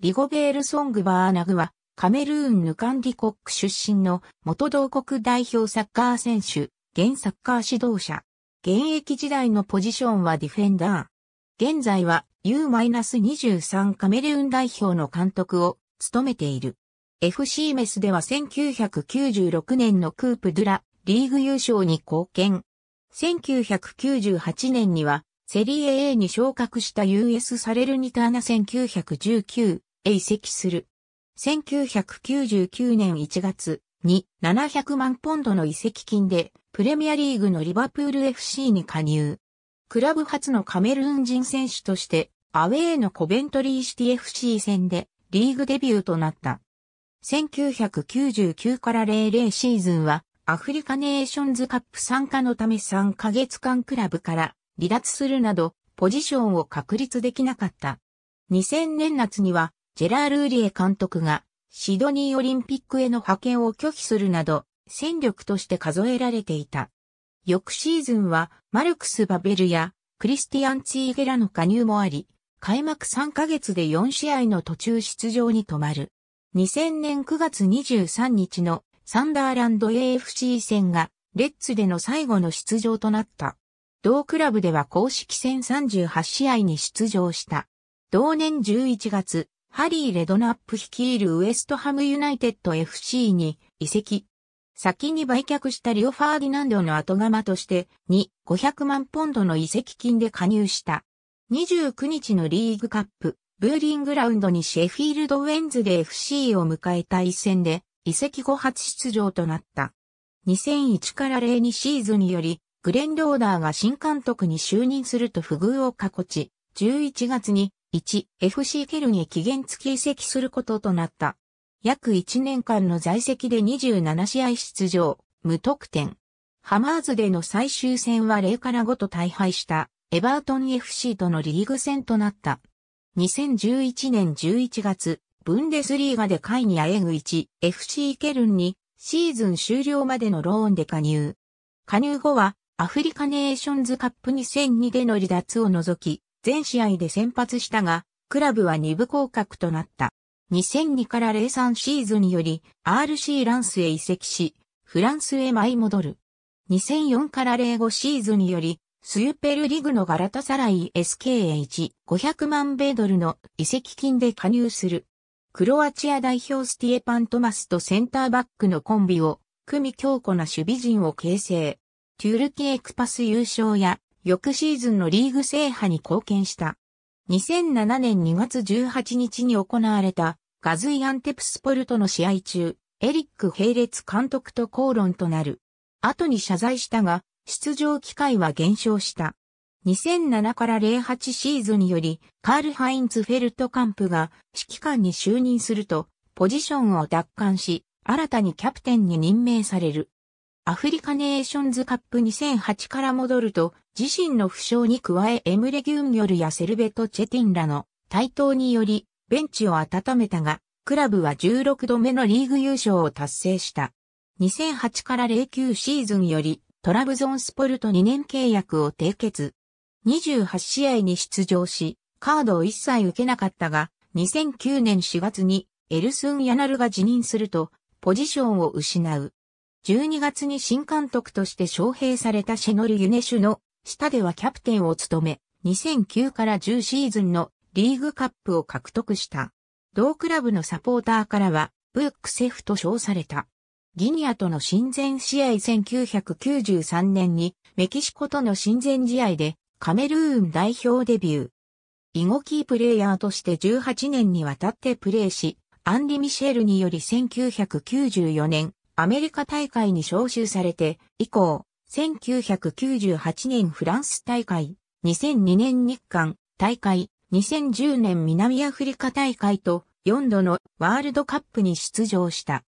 リゴベール・ソングバーナグは、カメルーン・ヌカンディコック出身の元同国代表サッカー選手、現サッカー指導者。現役時代のポジションはディフェンダー。現在は U-23 カメルーン代表の監督を務めている。FC メスでは1996年のクープ・ドゥラリーグ優勝に貢献。1998年にはセリエ A に昇格した US サレルニターナ1919へ移籍する。1999年1月に700万ポンドの移籍金でプレミアリーグのリバプール FC に加入。クラブ初のカメルーン人選手としてアウェーのコベントリーシティ FC 戦でリーグデビューとなった。1999から00シーズンはアフリカネーションズカップ参加のため3ヶ月間クラブから離脱するなど、ポジションを確立できなかった。2000年夏には、ジェラール・ーリエ監督が、シドニーオリンピックへの派遣を拒否するなど、戦力として数えられていた。翌シーズンは、マルクス・バベルや、クリスティアン・ツィーゲラの加入もあり、開幕3ヶ月で4試合の途中出場に止まる。2000年9月23日のサンダーランド AFC 戦が、レッツでの最後の出場となった。同クラブでは公式戦38試合に出場した。同年11月、ハリー・レドナップ率いるウエストハムユナイテッド FC に移籍。先に売却したリオ・ファーディナンドの後釜としてに500万ポンドの移籍金で加入した。29日のリーグカップ、ブーリングラウンドにシェフィールド・ウェンズで FC を迎えた一戦で移籍後初出場となった。2001から02シーズンによりグレン・ローダーが新監督に就任すると不遇をかこち、11月に 1FC ケルに期限付き移籍することとなった。約1年間の在籍で27試合出場、無得点。ハマーズでの最終戦は0から5と大敗したエバートン FC とのリーグ戦となった。2011年11月、ブンデスリーガで会にあえぐ 1FC ケルンにシーズン終了までのローンで加入。加入後はアフリカネーションズカップ2002での離脱を除き、全試合で先発したが、クラブは2部降格となった。2002から03シーズンにより、RC ランスへ移籍し、フランスへ舞い戻る。2004から05シーズンにより、スユペルリグのガラタサライ SKH500 万米ドルの移籍金で加入する。クロアチア代表スティエパン・トマスとセンターバックのコンビを、組強固な守備陣を形成。トゥルキエクパス優勝や、翌シーズンのリーグ制覇に貢献した。2007年2月18日に行われたガズイアンテプスポルトの試合中、エリック並列監督と口論となる。後に謝罪したが、出場機会は減少した。2007から08シーズンより、カール・ハインツ・フェルトカンプが指揮官に就任すると、ポジションを奪還し、新たにキャプテンに任命される。アフリカネーションズカップ2008から戻ると、自身の負傷に加えエムレギュンニョルやセルベト・チェティンらの台頭により、ベンチを温めたが、クラブは16度目のリーグ優勝を達成した。2008から09シーズンより、トラブゾンスポルト2年契約を締結。28試合に出場し、カードを一切受けなかったが、2009年4月にエルスン・ヤナルが辞任すると、ポジションを失う。12月に新監督として招聘されたシェノル・ユネシュの下ではキャプテンを務め、2009から10シーズンのリーグカップを獲得した。同クラブのサポーターからは、ブックセフと称された。ギニアとの親善試合1993年にメキシコとの親善試合でカメルーン代表デビュー。イゴキープレイヤーとして18年にわたってプレーし、アンリ・ミシェルにより1994年アメリカ大会に招集されて、以降、1998年フランス大会、2002年日韓大会、2010年南アフリカ大会と4度のワールドカップに出場した。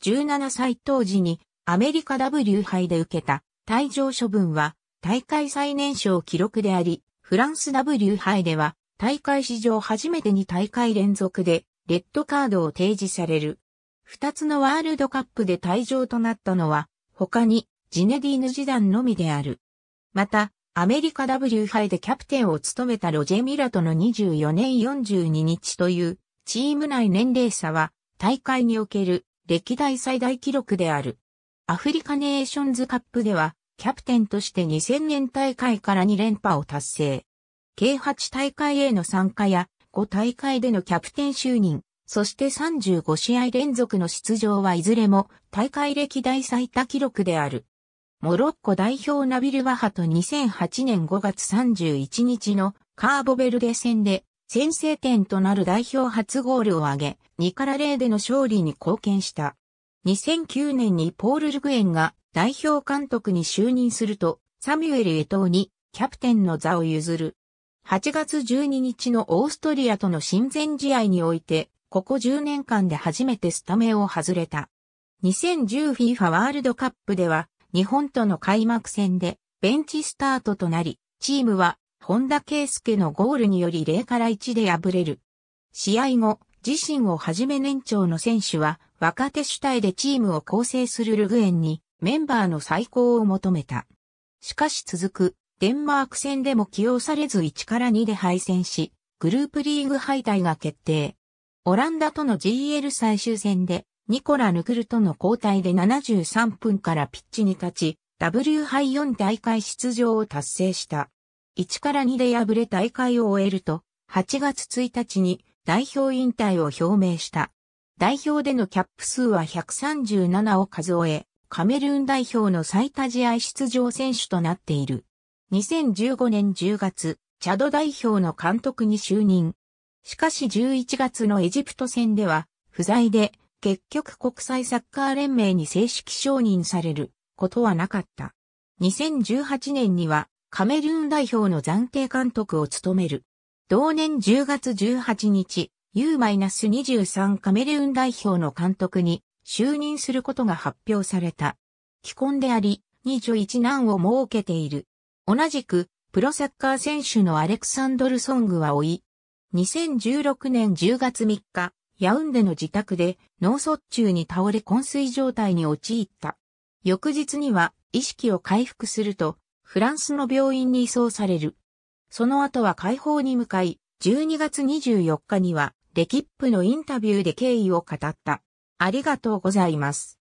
17歳当時にアメリカ W 杯で受けた退場処分は大会最年少記録であり、フランス W 杯では大会史上初めてに大会連続でレッドカードを提示される。二つのワールドカップで退場となったのは、他にジネディーヌ時代のみである。また、アメリカ W 杯でキャプテンを務めたロジェ・ミラとの24年42日というチーム内年齢差は大会における歴代最大記録である。アフリカネーションズカップではキャプテンとして2000年大会から2連覇を達成。計8大会への参加や5大会でのキャプテン就任、そして35試合連続の出場はいずれも大会歴代最多記録である。モロッコ代表ナビル・ワハと2008年5月31日のカーボベルデ戦で先制点となる代表初ゴールを挙げ、2から0での勝利に貢献した。2009年にポール・ルグエンが代表監督に就任すると、サミュエル・エトーにキャプテンの座を譲る。8月12日のオーストリアとの親善試合において、ここ10年間で初めてスタメンを外れた。2010FIFA ワールドカップでは、日本との開幕戦でベンチスタートとなり、チームは本田圭介のゴールにより0から1で敗れる。試合後、自身をはじめ年長の選手は若手主体でチームを構成するルグエンにメンバーの再興を求めた。しかし続くデンマーク戦でも起用されず1から2で敗戦し、グループリーグ敗退が決定。オランダとの GL 最終戦でニコラ・ヌクルとの交代で73分からピッチに立ち、W 杯4大会出場を達成した。1から2で敗れ大会を終えると、8月1日に代表引退を表明した。代表でのキャップ数は137を数え、カメルーン代表の最多試合出場選手となっている。2015年10月、チャド代表の監督に就任。しかし11月のエジプト戦では、不在で、結局国際サッカー連盟に正式承認されることはなかった。2018年にはカメルーン代表の暫定監督を務める。同年10月18日、U-23 カメルーン代表の監督に就任することが発表された。既婚であり、21男を設けている。同じく、プロサッカー選手のアレクサンドル・ソングは追い、2016年10月3日、ヤウンデの自宅で脳卒中に倒れ昏睡状態に陥った。翌日には意識を回復すると、フランスの病院に移送される。その後は解放に向かい、12月24日には、レキップのインタビューで経緯を語った。ありがとうございます。